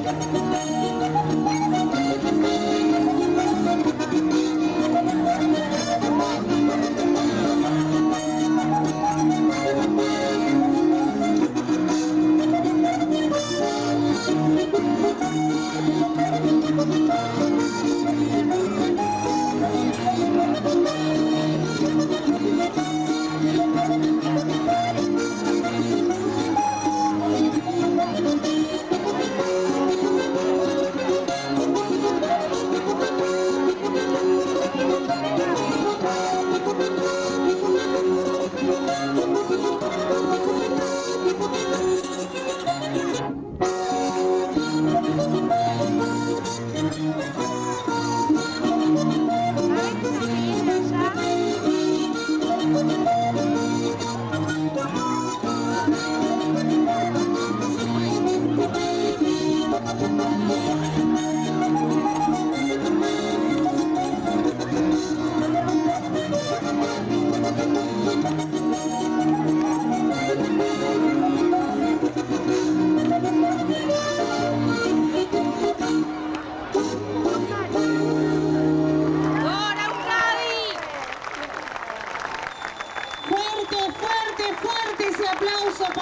みんな。Fuerto, fuerte, fuerte ese aplauso.